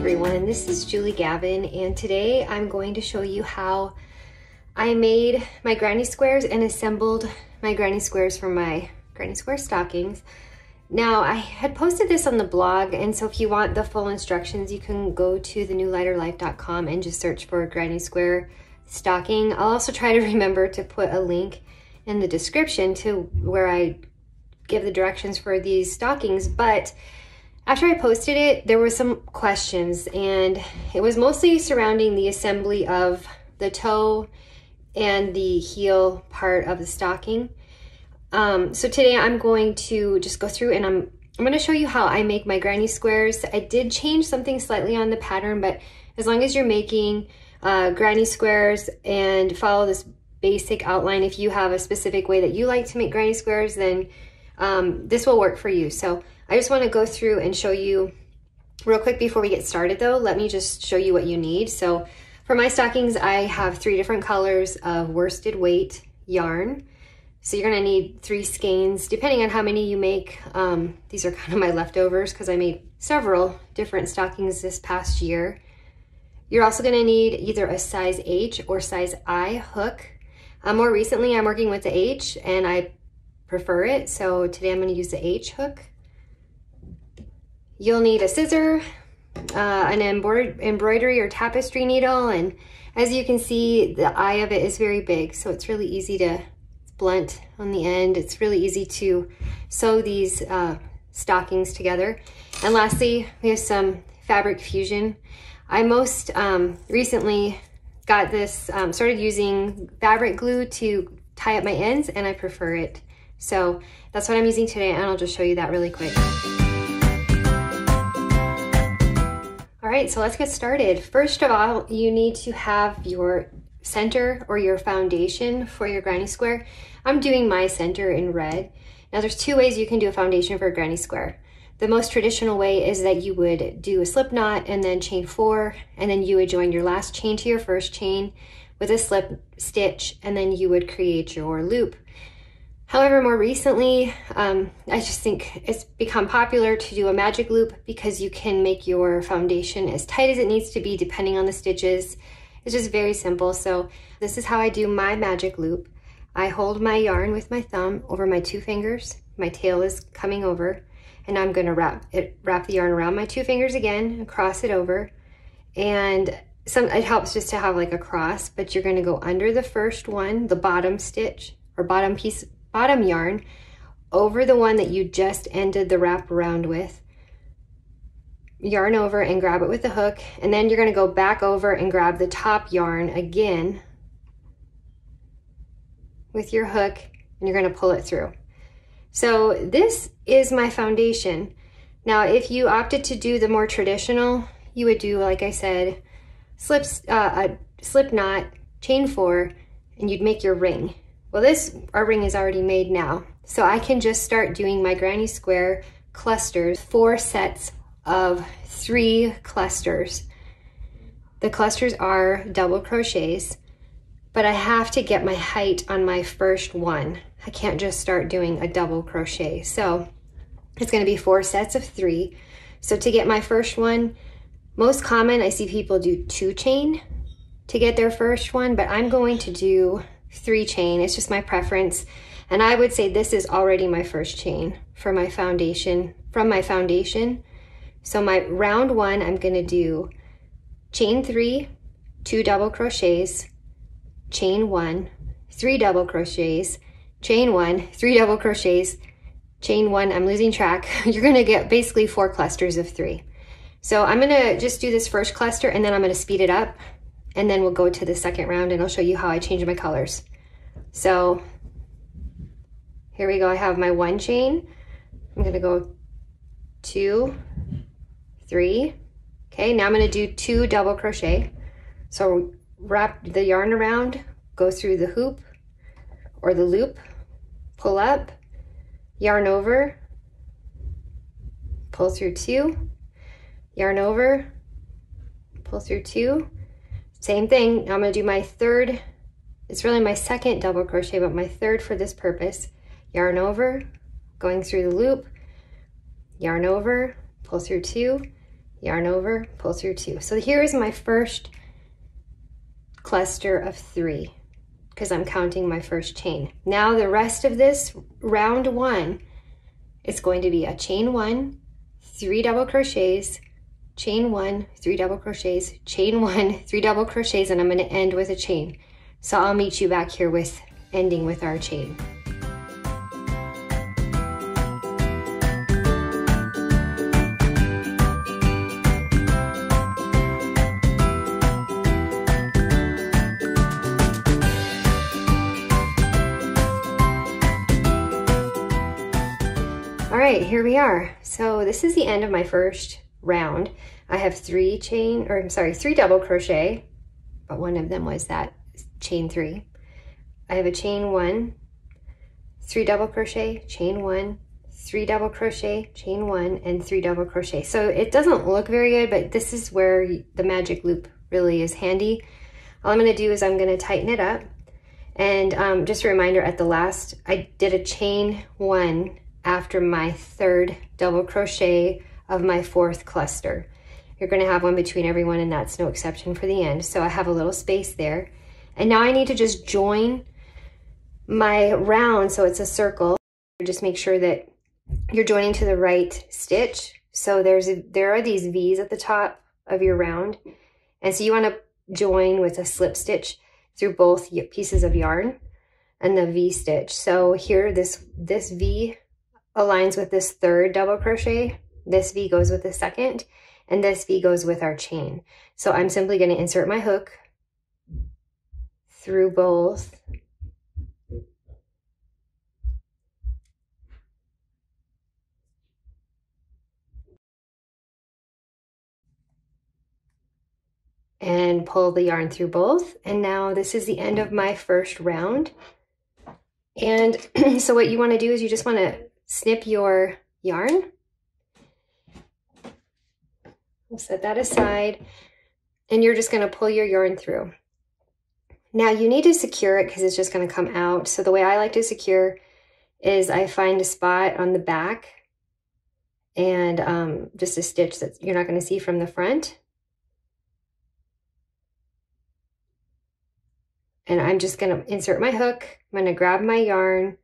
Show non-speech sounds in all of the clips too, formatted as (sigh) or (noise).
everyone, this is Julie Gavin and today I'm going to show you how I made my granny squares and assembled my granny squares for my granny square stockings. Now I had posted this on the blog and so if you want the full instructions you can go to thenewlighterlife.com and just search for granny square stocking. I'll also try to (laughs) remember to put a link in the description to where I give the directions for these stockings but after I posted it, there were some questions and it was mostly surrounding the assembly of the toe and the heel part of the stocking. Um, so today I'm going to just go through and I'm, I'm going to show you how I make my granny squares. I did change something slightly on the pattern, but as long as you're making uh, granny squares and follow this basic outline, if you have a specific way that you like to make granny squares, then um, this will work for you. So I just wanna go through and show you real quick before we get started though, let me just show you what you need. So for my stockings, I have three different colors of worsted weight yarn. So you're gonna need three skeins, depending on how many you make. Um, these are kind of my leftovers because I made several different stockings this past year. You're also gonna need either a size H or size I hook. Uh, more recently, I'm working with the H and I prefer it. So today I'm gonna use the H hook. You'll need a scissor, uh, an embroidery or tapestry needle, and as you can see, the eye of it is very big, so it's really easy to, blunt on the end. It's really easy to sew these uh, stockings together. And lastly, we have some fabric fusion. I most um, recently got this, um, started using fabric glue to tie up my ends, and I prefer it. So that's what I'm using today, and I'll just show you that really quick. All right, so let's get started. First of all, you need to have your center or your foundation for your granny square. I'm doing my center in red. Now there's two ways you can do a foundation for a granny square. The most traditional way is that you would do a slip knot and then chain four, and then you would join your last chain to your first chain with a slip stitch, and then you would create your loop. However, more recently, um, I just think it's become popular to do a magic loop because you can make your foundation as tight as it needs to be depending on the stitches. It's just very simple. So this is how I do my magic loop. I hold my yarn with my thumb over my two fingers. My tail is coming over and I'm gonna wrap it, wrap the yarn around my two fingers again, cross it over. And some, it helps just to have like a cross, but you're gonna go under the first one, the bottom stitch or bottom piece bottom yarn over the one that you just ended the wrap around with. Yarn over and grab it with the hook, and then you're gonna go back over and grab the top yarn again with your hook, and you're gonna pull it through. So this is my foundation. Now, if you opted to do the more traditional, you would do, like I said, slips, uh, a slip knot, chain four, and you'd make your ring. Well, this, our ring is already made now. So I can just start doing my granny square clusters, four sets of three clusters. The clusters are double crochets, but I have to get my height on my first one. I can't just start doing a double crochet. So it's gonna be four sets of three. So to get my first one, most common, I see people do two chain to get their first one, but I'm going to do three chain. It's just my preference. And I would say this is already my first chain for my foundation, from my foundation. So my round one, I'm gonna do chain three, two double crochets, chain one, three double crochets, chain one, three double crochets, chain one, I'm losing track. (laughs) You're gonna get basically four clusters of three. So I'm gonna just do this first cluster and then I'm gonna speed it up and then we'll go to the second round and I'll show you how I change my colors. So here we go. I have my one chain. I'm gonna go two, three. Okay, now I'm gonna do two double crochet. So wrap the yarn around, go through the hoop or the loop, pull up, yarn over, pull through two, yarn over, pull through two, same thing. Now I'm gonna do my third, it's really my second double crochet, but my third for this purpose. Yarn over, going through the loop, yarn over, pull through two, yarn over, pull through two. So here is my first cluster of three because I'm counting my first chain. Now the rest of this round one is going to be a chain one, three double crochets, chain one, three double crochets, chain one, (laughs) three double crochets, and I'm gonna end with a chain. So I'll meet you back here with ending with our chain. Here we are. So this is the end of my first round. I have three chain, or I'm sorry, three double crochet, but one of them was that chain three. I have a chain one, three double crochet, chain one, three double crochet, chain one, and three double crochet. So it doesn't look very good, but this is where the magic loop really is handy. All I'm gonna do is I'm gonna tighten it up. And um, just a reminder, at the last, I did a chain one after my third double crochet of my fourth cluster. You're gonna have one between every one and that's no exception for the end. So I have a little space there. And now I need to just join my round so it's a circle. Just make sure that you're joining to the right stitch. So there's a, there are these V's at the top of your round. And so you wanna join with a slip stitch through both pieces of yarn and the V stitch. So here, this, this V aligns with this third double crochet. This V goes with the second, and this V goes with our chain. So I'm simply going to insert my hook through both. And pull the yarn through both. And now this is the end of my first round. And (clears throat) so what you want to do is you just want to snip your yarn. We'll set that aside and you're just going to pull your yarn through. Now you need to secure it because it's just going to come out. So the way I like to secure is I find a spot on the back and um, just a stitch that you're not going to see from the front. And I'm just going to insert my hook. I'm going to grab my yarn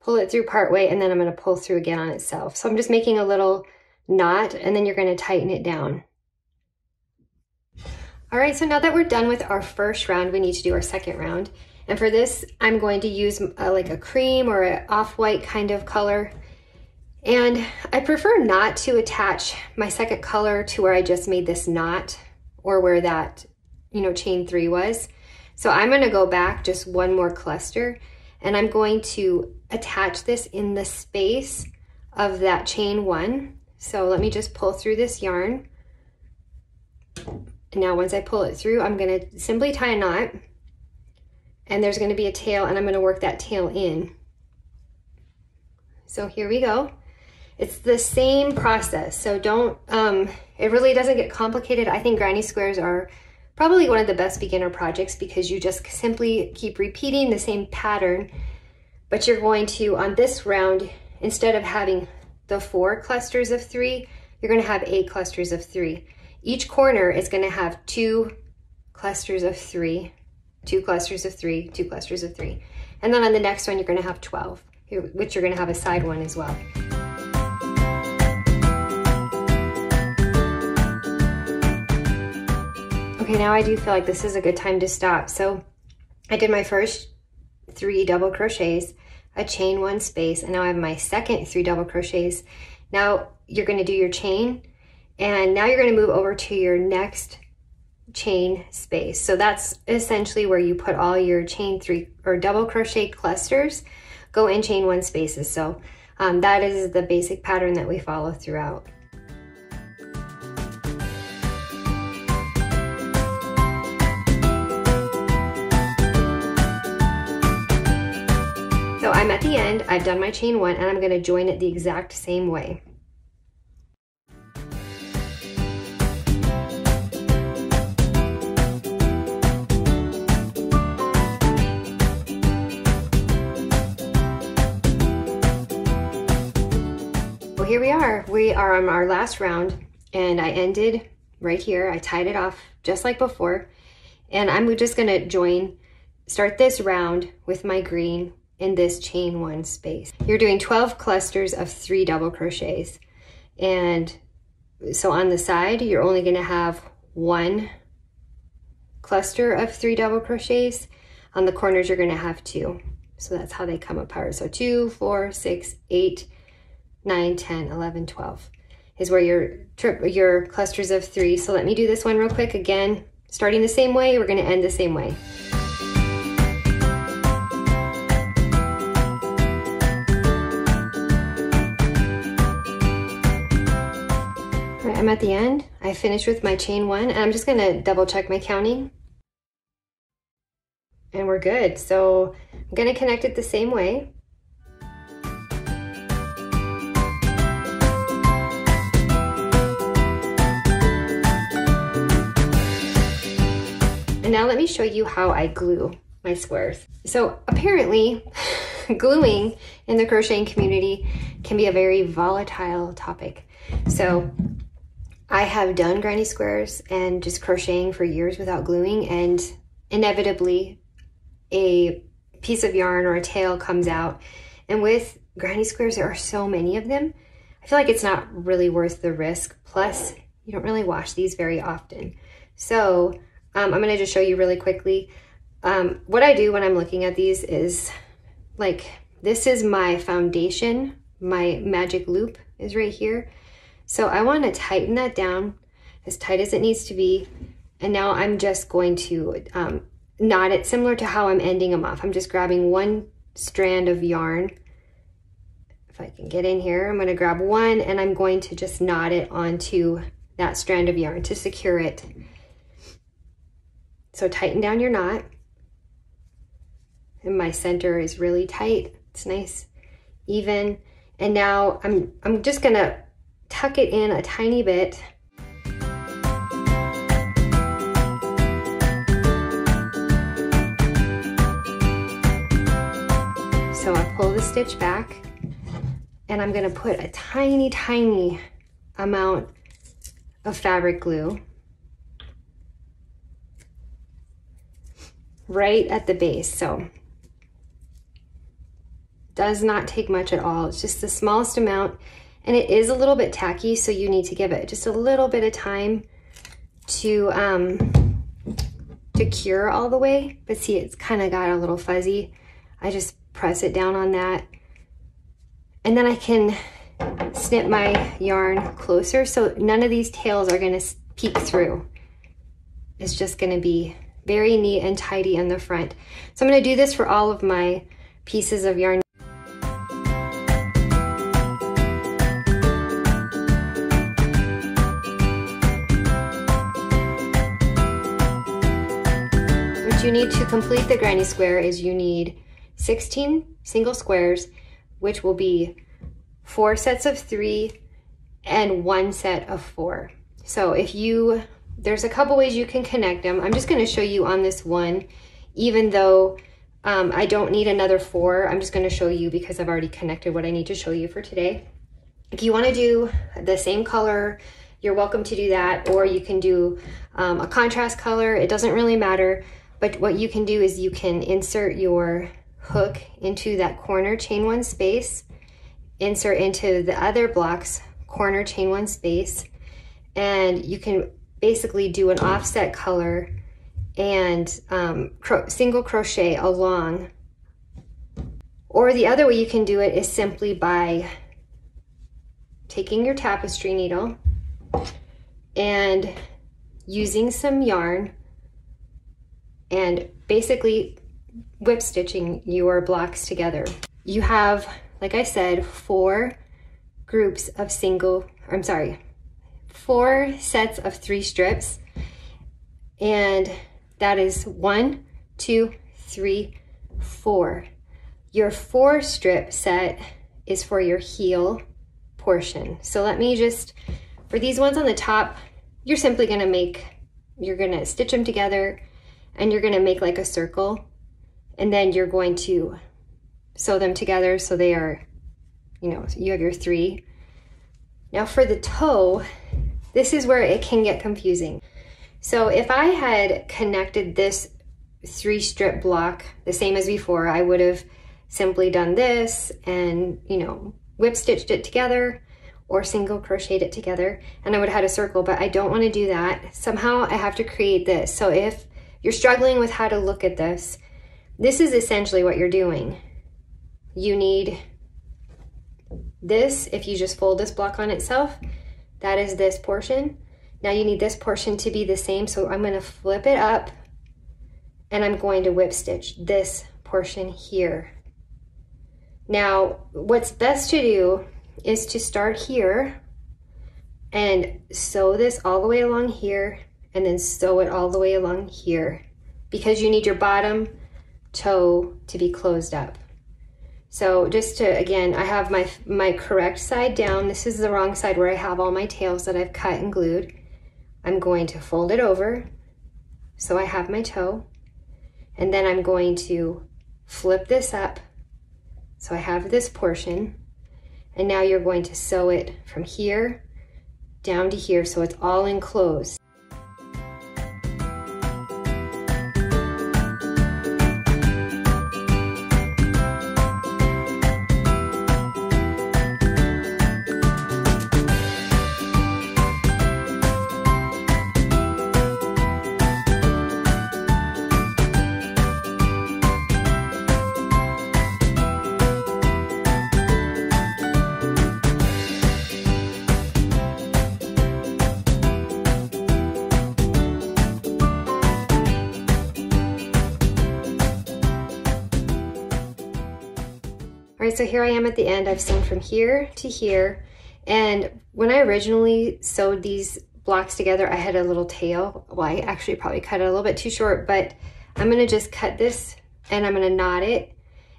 pull it through part way, and then I'm going to pull through again on itself. So I'm just making a little knot, and then you're going to tighten it down. All right, so now that we're done with our first round, we need to do our second round. And for this, I'm going to use a, like a cream or an off-white kind of color. And I prefer not to attach my second color to where I just made this knot or where that, you know, chain three was. So I'm gonna go back just one more cluster and I'm going to attach this in the space of that chain one. So let me just pull through this yarn. Now once I pull it through, I'm gonna simply tie a knot and there's gonna be a tail and I'm gonna work that tail in. So here we go. It's the same process. So don't, um, it really doesn't get complicated. I think granny squares are probably one of the best beginner projects because you just simply keep repeating the same pattern, but you're going to, on this round, instead of having the four clusters of three, you're gonna have eight clusters of three. Each corner is gonna have two clusters of three, two clusters of three, two clusters of three. And then on the next one, you're gonna have 12, which you're gonna have a side one as well. Okay, now I do feel like this is a good time to stop. So I did my first three double crochets, a chain one space, and now I have my second three double crochets. Now you're gonna do your chain, and now you're gonna move over to your next chain space. So that's essentially where you put all your chain three or double crochet clusters go in chain one spaces. So um, that is the basic pattern that we follow throughout. the end, I've done my chain one and I'm gonna join it the exact same way. Well, here we are. We are on our last round and I ended right here. I tied it off just like before. And I'm just gonna join, start this round with my green in this chain one space. You're doing 12 clusters of three double crochets. And so on the side, you're only gonna have one cluster of three double crochets. On the corners, you're gonna have two. So that's how they come apart. So two, four, six, eight, nine, 10, 11, 12 is where your trip, your clusters of three. So let me do this one real quick. Again, starting the same way, we're gonna end the same way. At the end. I finished with my chain one and I'm just gonna double check my counting. And we're good. So I'm gonna connect it the same way. And now let me show you how I glue my squares. So apparently (laughs) gluing in the crocheting community can be a very volatile topic. So I have done granny squares and just crocheting for years without gluing and inevitably a piece of yarn or a tail comes out. And with granny squares, there are so many of them. I feel like it's not really worth the risk. Plus, you don't really wash these very often. So um, I'm going to just show you really quickly. Um, what I do when I'm looking at these is like, this is my foundation. My magic loop is right here. So I want to tighten that down as tight as it needs to be. And now I'm just going to um, knot it similar to how I'm ending them off. I'm just grabbing one strand of yarn. If I can get in here, I'm going to grab one and I'm going to just knot it onto that strand of yarn to secure it so tighten down your knot. And my center is really tight. It's nice, even. And now I'm, I'm just gonna tuck it in a tiny bit. So I pull the stitch back and I'm gonna put a tiny, tiny amount of fabric glue right at the base. So does not take much at all. It's just the smallest amount and it is a little bit tacky. So you need to give it just a little bit of time to, um, to cure all the way. But see, it's kind of got a little fuzzy. I just press it down on that. And then I can snip my yarn closer. So none of these tails are gonna peek through. It's just gonna be very neat and tidy in the front. So I'm gonna do this for all of my pieces of yarn. Need to complete the granny square is you need 16 single squares, which will be four sets of three and one set of four. So if you there's a couple ways you can connect them. I'm just gonna show you on this one, even though um, I don't need another four, I'm just gonna show you because I've already connected what I need to show you for today. If you wanna do the same color, you're welcome to do that, or you can do um, a contrast color. It doesn't really matter, but what you can do is you can insert your hook into that corner chain one space, insert into the other blocks corner chain one space, and you can basically do an offset color and um, cro single crochet along. Or the other way you can do it is simply by taking your tapestry needle and using some yarn and basically whip stitching your blocks together. You have, like I said, four groups of single, I'm sorry, four sets of three strips. And that is one, two, three, four. Your four strip set is for your heel portion. So let me just, for these ones on the top, you're simply gonna make, you're gonna stitch them together and you're gonna make like a circle and then you're going to sew them together so they are, you know, you have your three Now for the toe, this is where it can get confusing. So if I had connected this three strip block the same as before, I would have simply done this and, you know, whip stitched it together or single crocheted it together and I would have had a circle, but I don't want to do that. Somehow I have to create this. So if you're struggling with how to look at this, this is essentially what you're doing. You need this, if you just fold this block on itself, that is this portion. Now you need this portion to be the same, so I'm gonna flip it up and I'm going to whip stitch this portion here. Now, what's best to do is to start here and sew this all the way along here and then sew it all the way along here because you need your bottom toe to be closed up. So just to, again, I have my, my correct side down. This is the wrong side where I have all my tails that I've cut and glued. I'm going to fold it over so I have my toe. And then I'm going to flip this up so I have this portion. And now you're going to sew it from here down to here so it's all enclosed. So here I am at the end. I've sewn from here to here. And when I originally sewed these blocks together, I had a little tail. Well, I actually probably cut it a little bit too short, but I'm gonna just cut this and I'm gonna knot it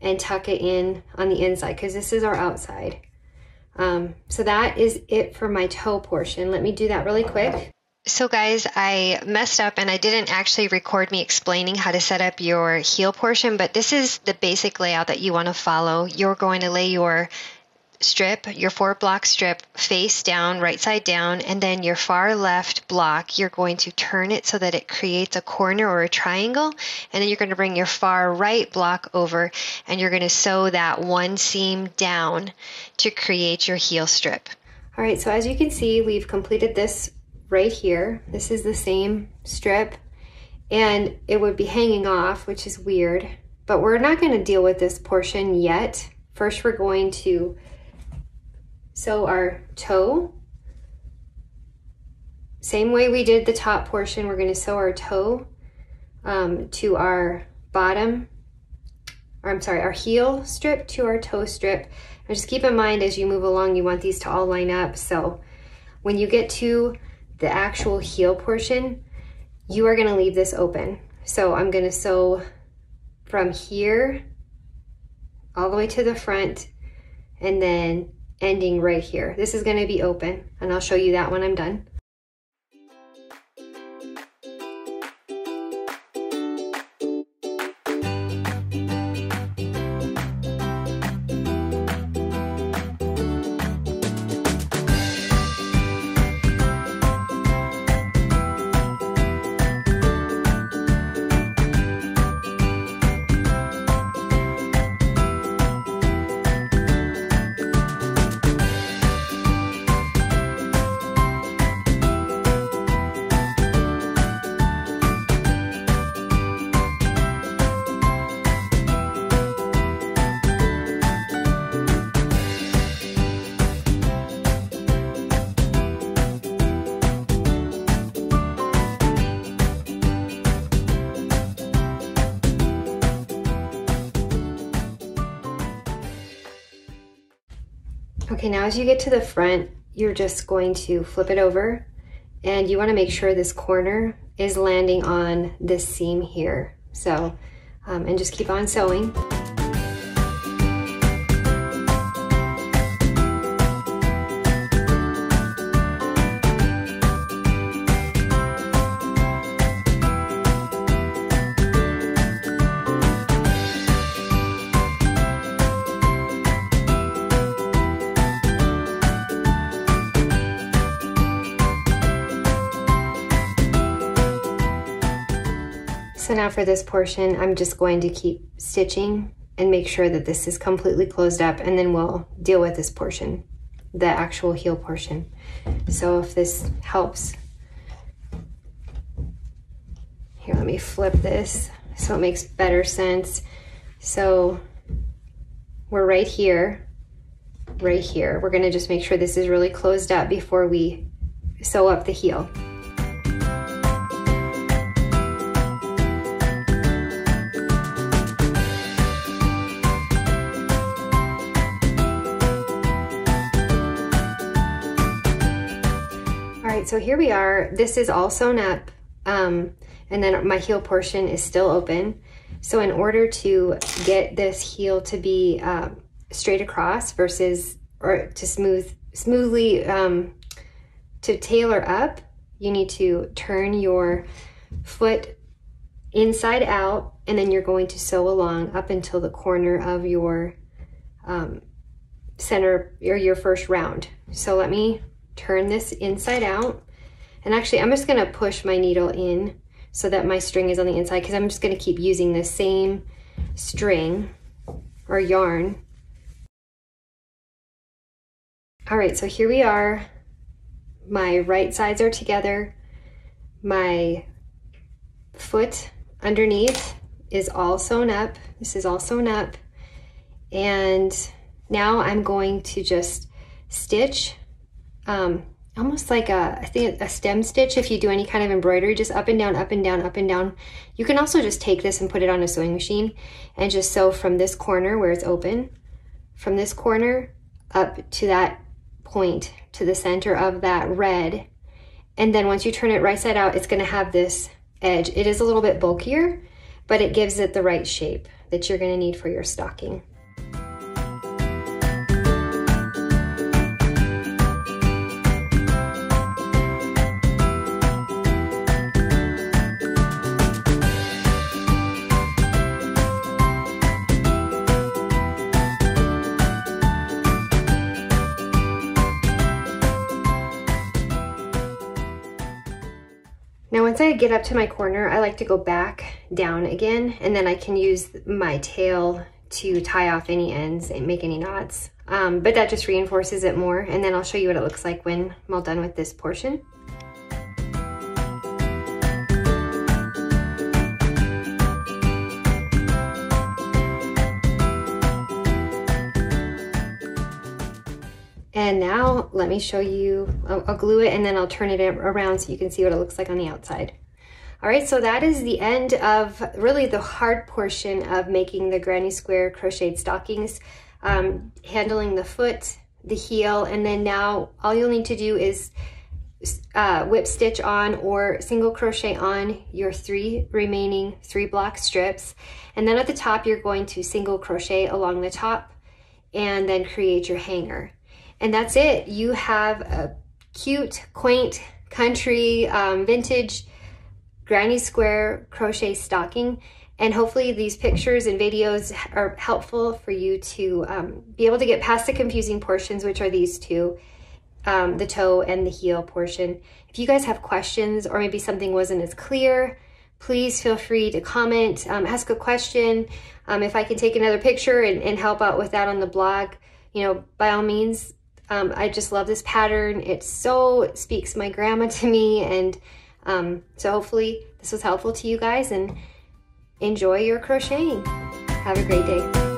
and tuck it in on the inside because this is our outside. Um, so that is it for my toe portion. Let me do that really quick. So, guys, I messed up and I didn't actually record me explaining how to set up your heel portion, but this is the basic layout that you want to follow. You're going to lay your strip, your four block strip face down, right side down, and then your far left block, you're going to turn it so that it creates a corner or a triangle, and then you're going to bring your far right block over and you're going to sew that one seam down to create your heel strip. All right, so as you can see, we've completed this right here. This is the same strip and it would be hanging off, which is weird, but we're not gonna deal with this portion yet. First, we're going to sew our toe. Same way we did the top portion, we're gonna sew our toe um, to our bottom, or I'm sorry, our heel strip to our toe strip. And just keep in mind as you move along, you want these to all line up. So when you get to the actual heel portion, you are gonna leave this open. So I'm gonna sew from here all the way to the front and then ending right here. This is gonna be open and I'll show you that when I'm done. Now as you get to the front, you're just going to flip it over and you wanna make sure this corner is landing on this seam here. So, um, and just keep on sewing. Now for this portion, I'm just going to keep stitching and make sure that this is completely closed up and then we'll deal with this portion, the actual heel portion. So if this helps, here, let me flip this so it makes better sense. So we're right here, right here. We're gonna just make sure this is really closed up before we sew up the heel. So here we are. This is all sewn up, um, and then my heel portion is still open. So in order to get this heel to be uh, straight across versus, or to smooth, smoothly, um, to tailor up, you need to turn your foot inside out, and then you're going to sew along up until the corner of your um, center, or your first round. So let me turn this inside out. And actually, I'm just gonna push my needle in so that my string is on the inside because I'm just gonna keep using the same string or yarn. All right, so here we are. My right sides are together. My foot underneath is all sewn up. This is all sewn up. And now I'm going to just stitch um, almost like a, I think a stem stitch if you do any kind of embroidery, just up and down, up and down, up and down. You can also just take this and put it on a sewing machine and just sew from this corner where it's open, from this corner up to that point to the center of that red. And then once you turn it right side out, it's gonna have this edge. It is a little bit bulkier, but it gives it the right shape that you're gonna need for your stocking. Get up to my corner, I like to go back down again and then I can use my tail to tie off any ends and make any knots. Um, but that just reinforces it more and then I'll show you what it looks like when I'm all done with this portion. And now let me show you, I'll, I'll, glue it and then I'll turn it around so you can see what it looks like on the outside. All right, so that is the end of really the hard portion of making the granny square crocheted stockings, um, handling the foot, the heel, and then now all you'll need to do is uh, whip stitch on or single crochet on your three remaining three block strips. And then at the top, you're going to single crochet along the top and then create your hanger. And that's it. You have a cute, quaint, country, um, vintage granny square crochet stocking. And hopefully these pictures and videos are helpful for you to um, be able to get past the confusing portions, which are these two, um, the toe and the heel portion. If you guys have questions or maybe something wasn't as clear, please feel free to comment, um, ask a question. Um, if I can take another picture and, and help out with that on the blog, you know, by all means, um, I just love this pattern. It so speaks my grandma to me. And um, so hopefully this was helpful to you guys and enjoy your crocheting. Have a great day.